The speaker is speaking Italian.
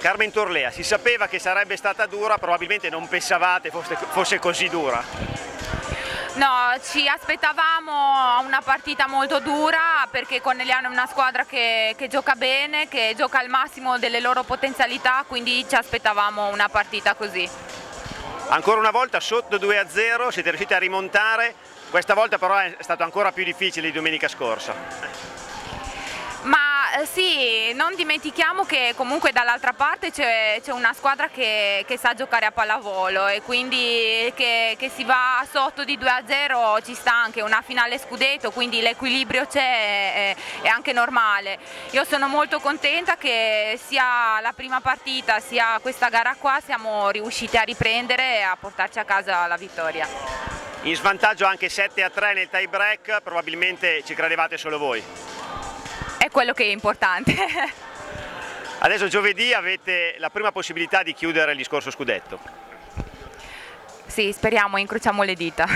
Carmen Torlea, si sapeva che sarebbe stata dura, probabilmente non pensavate fosse, fosse così dura. No, ci aspettavamo una partita molto dura perché Corneliano è una squadra che, che, gioca bene, che gioca al massimo delle loro potenzialità, quindi ci aspettavamo una partita così. Ancora una volta sotto 2-0 siete riusciti a rimontare, questa volta però è stato ancora più difficile di domenica scorsa. Eh, sì, non dimentichiamo che comunque dall'altra parte c'è una squadra che, che, sa giocare a pallavolo e quindi che, che si va sotto di 2-0 ci sta anche una finale scudetto, quindi l'equilibrio c'è, è, è anche normale. Io sono molto contenta che sia la prima partita sia questa gara qua siamo riusciti a riprendere e a portarci a casa la vittoria. In svantaggio anche 7-3 nel tie break, probabilmente ci credevate solo voi è quello che è importante. Adesso giovedì avete la prima possibilità di chiudere il discorso scudetto. Sì, speriamo, incrociamo le dita.